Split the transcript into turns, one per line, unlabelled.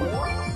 Oh.